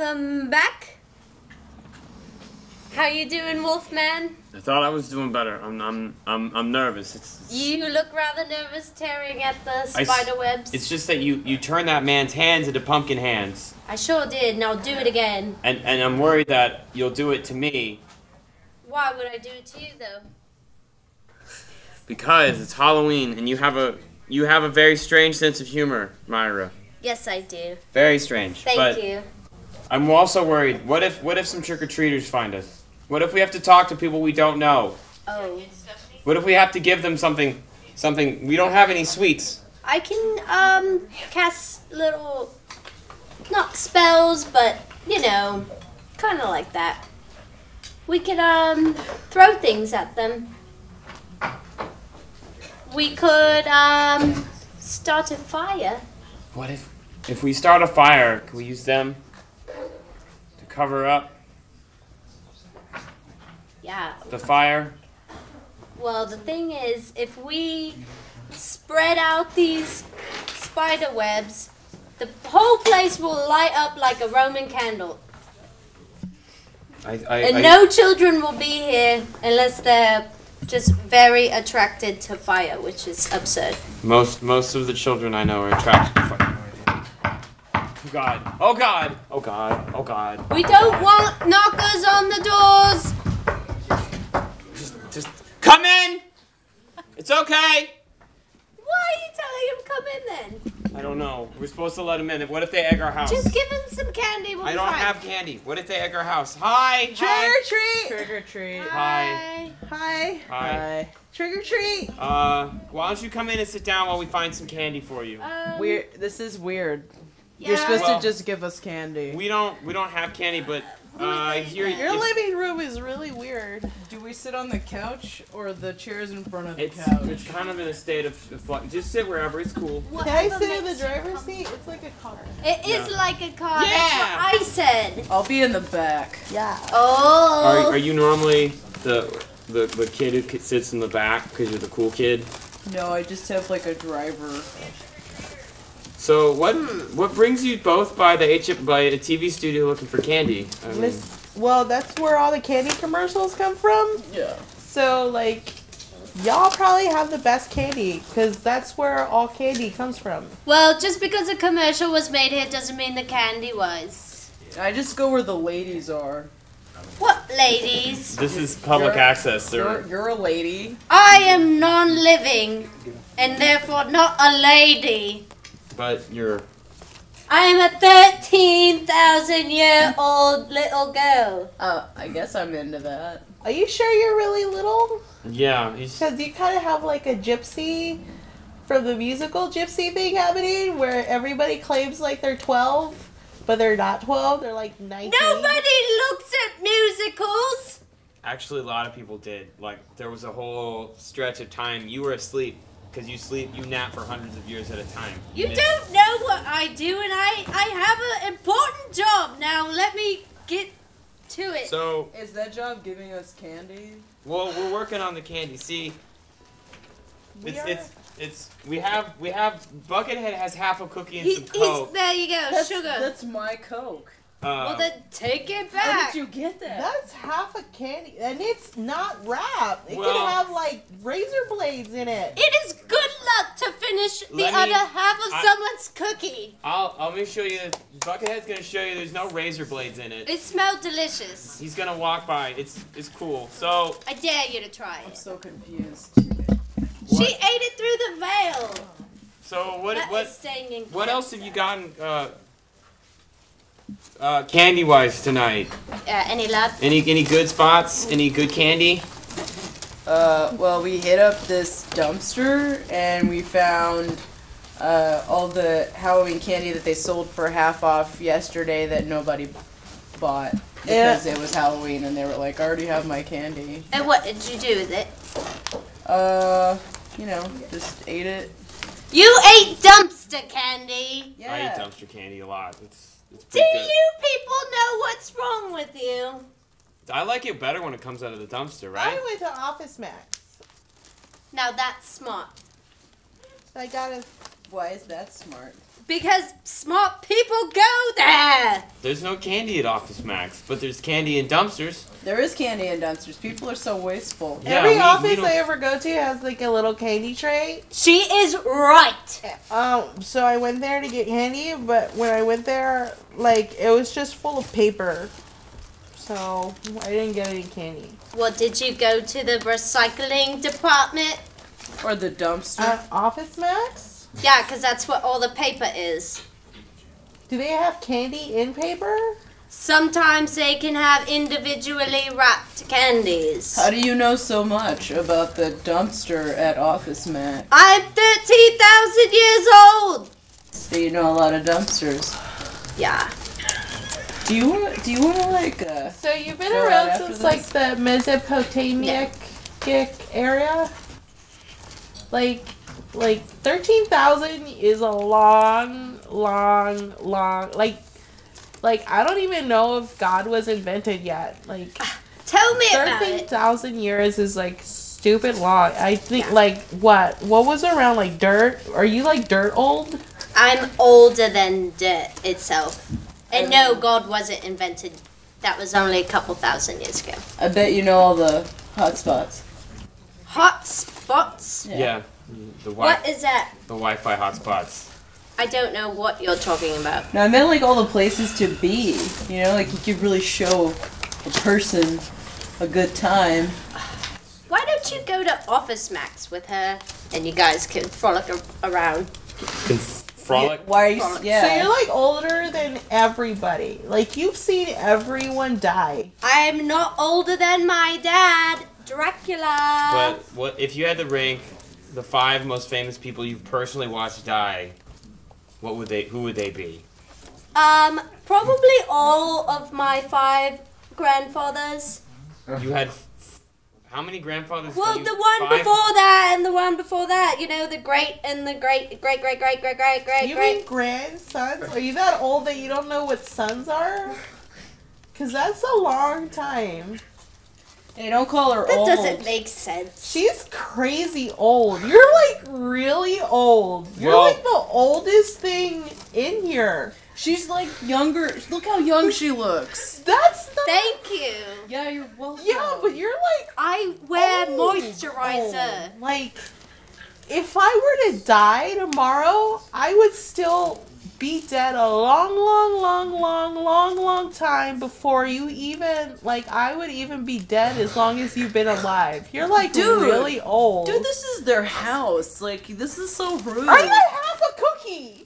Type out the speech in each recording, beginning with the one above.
Welcome back. How you doing, Wolfman? I thought I was doing better. I'm I'm I'm, I'm nervous. It's, it's You look rather nervous tearing at the spider webs. It's just that you you turn that man's hands into pumpkin hands, I sure did. Now I'll do it again. and and I'm worried that you'll do it to me Why would I do it to you, though? because it's Halloween and you have a you have a very strange sense of humor, Myra. Yes, I do. Very strange. Thank but you. I'm also worried. What if what if some trick or treaters find us? What if we have to talk to people we don't know? Oh. What if we have to give them something something we don't have any sweets? I can, um, cast little, not spells, but, you know, kind of like that. We could, um, throw things at them. We could, um, start a fire. What if if we start a fire, can we use them cover up Yeah. the fire? Well, the thing is, if we spread out these spider webs, the whole place will light up like a Roman candle. I, I, And I- no children will be here unless they're just very attracted to fire, which is absurd. most most of the children I know are attracted to fire. Oh God! Oh God! Oh God! Oh God! We don't want knockers on the doors. Just just come in. It's okay. Why are you telling him come in then? I don't know. We're supposed to let them in. What if they egg our house? Just give him some candy. We'll I don't fine. have candy. What if they egg our house? Hi. Trick Hi. or treat! Trick or treat. Hi. Hi. Hi. Trick or treat! Uh, why don't you come in and sit down while we find some candy for you? Um, Weird. This is weird. Yeah. You're supposed Well- to just give us candy. We don't we don't have candy, but uh, here Your if- living room is really weird. Do we sit on the couch or the chairs in front of the It's couch? it's kind of in a state of, of flux. Just sit wherever. It's cool. What Can I sit in the driver's seat? It's like a car. It is Yeah. like a car. Yeah. That's what I said. I'll be in the back. Yeah. Oh. Are, are you normally the the, the kid who sits in the back because you're the cool kid? No, I just have like a driver. So what what brings you both by the H by a TV studio looking for candy? I mean, This- well, that's where all the candy commercials come from. Yeah. So, like, y'all probably have the best candy because that's where all candy comes from. Well, just because a commercial was made here doesn't mean the candy was. I just go where the ladies are. What, ladies? this is public You're- access, You're, sir. you're a lady. I am non-living, and therefore not a lady. But you're I am a thirteen thousand year old little girl. Uh, I guess I'm into that. Are you sure you're really little? yeah. He's, Because you kind of have like a gypsy from the musical gypsy thing happening where everybody claims like they're 12, but they're not 12. They're like 19. Nobody looks at musicals. actually, a lot of people did. Like there was a whole stretch of time you were asleep because you sleep you nap for hundreds of years at a time. You And don't know what I do, and I I have an important job. Now let me get to it. So Is that job giving us candy? well, we're working on the candy. See, We it's are- it's it's we have we have Buckethead has half a cookie and He, some he's coke. there. You go, That's, sugar. That's my Coke. Uh, well, then take it back. How did you get that? That's half a candy, and it's not wrapped. It Well- could have like razor blades in it. It is good luck to finish the Let me- other half of I- someone's cookie. I'll I'll let me show you. Buckethead's gonna show you. There's no razor blades in it. It smelled delicious. He's gonna walk by. It's it's cool. So I dare you to try I'm it. so confused. She ate it through the veil. so what That what is staying in what else have you gotten uh, uh, candy wise tonight? Uh, any luck? Any any good spots? Any good candy? Uh, well, we hit up this dumpster and we found uh, all the Halloween candy that they sold for half off yesterday that nobody bought because it was Halloween and they were like, I already have my candy. And what did you do with it? Uh, you know, just ate it. You ate dumpster candy. Yeah. I eat dumpster candy a lot. It's it's Do good. you people know what's wrong with you? I like it better when it comes out of the dumpster, right? I right? went to Office Max. Now that's smart. I got a Why is that smart? because smart people go there. There's no candy at Office Max, but there's candy in dumpsters. There is candy in dumpsters. People are so wasteful. Yeah, Every we- we office don't- I ever go to has like a little candy tray. She is right. Um, so I went there to get candy, but when I went there, like it was just full of paper. So I didn't get any candy. Well, did you go to the recycling department? Or the dumpster. At Office Max, Yeah, because that's what all the paper is. do they have candy in paper? Sometimes they can have individually wrapped candies. How do you know so much about the dumpster at Office Max? I'm 13,000 years old. So you know a lot of dumpsters. Yeah. Do you want? Do you want to like? So you've been Go around since this? like the Mesopotamic area. Like, like thirteen thousand is a long, long, long. Like, like I don't even know if God was invented yet. Like ah, Tell me about thirteen thousand years is like stupid long. I think like what? What was around like dirt? Are you like dirt old? I'm older than dirt itself. And oh. no, God wasn't invented. That was only a couple thousand years ago. I bet you know all the hot spots. Hot spots? Yeah. Yeah. The wi- What is that? the Wi-Fi hotspots. I don't know what you're talking about. No, I meant like all the places to be. You know, like you could really show a person a good time. Why don't you go to Office Max with her and you guys can frolic a- around? Can f- frolic. Why are you? Frolic. Yeah. So you're like older than everybody. Like you've seen everyone die. I'm not older than my dad, Dracula. But what if you had to rank the five most famous people you've personally watched die? What would they? Who would they be? Um, probably all of my five grandfathers. You had f- how many grandfathers? Well, the one five? before that and the one before that. You know, the great and the great, great, great, great, great, great, great, You great. mean grandsons? Are you that old that you don't know what sons are? Cause that's a long time. Hey, don't call her That old. doesn't make sense. She's crazy old. You're like really old. You're Well- like the oldest thing in here. She's like younger. Look how young she looks. That's not. Thank you. Yeah, you're welcome. yeah, but you're like I wear old, moisturizer. old. Like, if I were to die tomorrow, I would still be dead a long, long, long, long, long, long time before you even like. I would even be dead as long as you've been alive. You're like Dude. really old. Dude, this is their house. Like, this is so rude.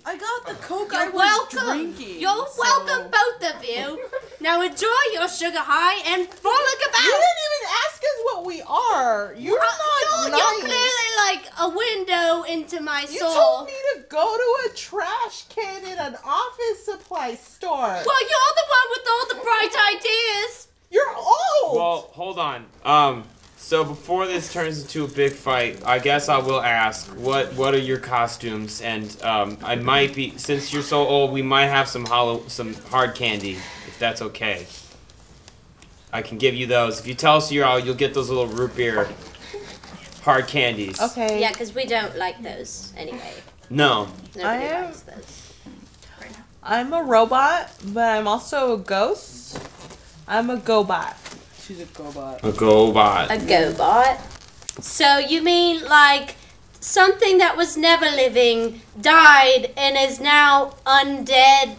I got half a. I got the coke You're was welcome. drinking. You're so- welcome, both of you. Now enjoy your sugar high and frolic You about. didn't even ask us what we are. You're Uh, not you're, nice. you're clearly like a window into my you soul. You told me to go to a trash can in an office supply store. Well, you're the one with all the bright ideas. You're old. Well, hold on. Um, so before this turns into a big fight, I guess I will ask what what are your costumes? And um, I might be since you're so old, we might have some hollow some hard candy if that's okay. I can give you those if you tell us you're out. You'll get those little root beer hard candies. okay. Yeah, because we don't like those anyway. No. Nobody I am- likes those. I'm a robot, but I'm also a ghost. I'm a GoBot. She's a gobot. A GoBot. A GoBot. So you mean like something that was never living died and is now undead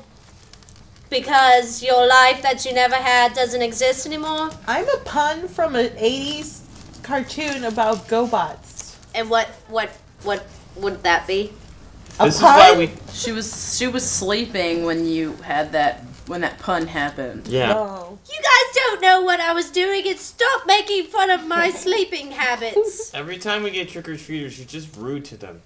because your life that you never had doesn't exist anymore? I'm a pun from an 80s cartoon about GoBots. And what what what would that be? A This is pun? why we. She was she was sleeping when you had that when that pun happened. Yeah. No. You guys don't know what I was doing and stop making fun of my sleeping habits. Every time we get trick or treaters, you're just rude to them.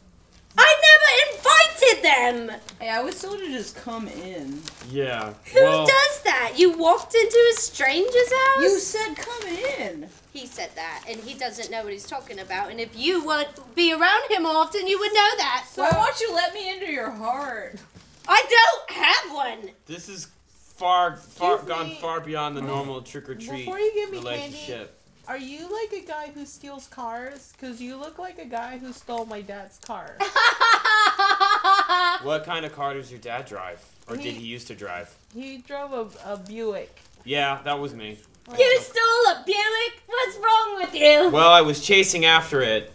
I never invited them. Hey, I was told to just come in. Yeah. Who well, does that? You walked into a stranger's house? You said come in. He said that, and he doesn't know what he's talking about. And if you would be around him often, you would know that. Why won't you let me into your heart? I don't have one. This is far, far Excuse gone me. far beyond the normal trick or treat Before you give me relationship. Are you like a guy who steals cars? Because you look like a guy who stole my dad's car. What kind of car does your dad drive, or He- did he used to drive? He drove a, a Buick. Yeah, that was me. You stole a Buick? What's wrong with you? Well, I was chasing after it,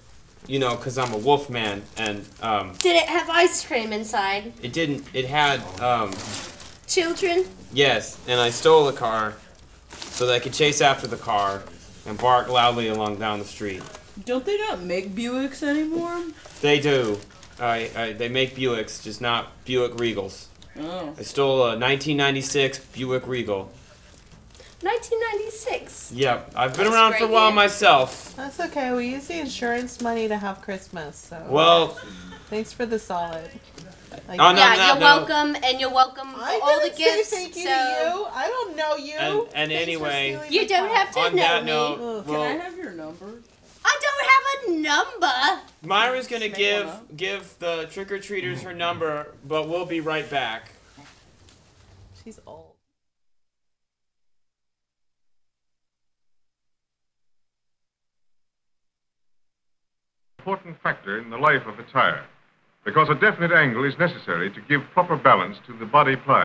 you know, because I'm a wolf man, and um, Did it have ice cream inside? it didn't. It had um, Children? yes, and I stole the car so that I could chase after the car and bark loudly along down the street. Don't they not make Buicks anymore? They do. I, I they make Buicks, just not Buick Regals. Oh. I stole a 1996 Buick Regal. 1996. Yep, I've been That's around for a while year. myself. That's okay. We use the insurance money to have Christmas. So Well, thanks for the solid. Like, oh, On yeah, that you're note- welcome, and you're welcome for I all the didn't say gifts. thank you so to you. I don't know you. And- and anyway- You don't have to on know that me. note, Ugh. Can I have your number? I don't have a number. Myra's gonna Make give one give the trick or treaters her number, but we'll be right back. She's old. important factor in the life of a tire because a definite angle is necessary to give proper balance to the body ply.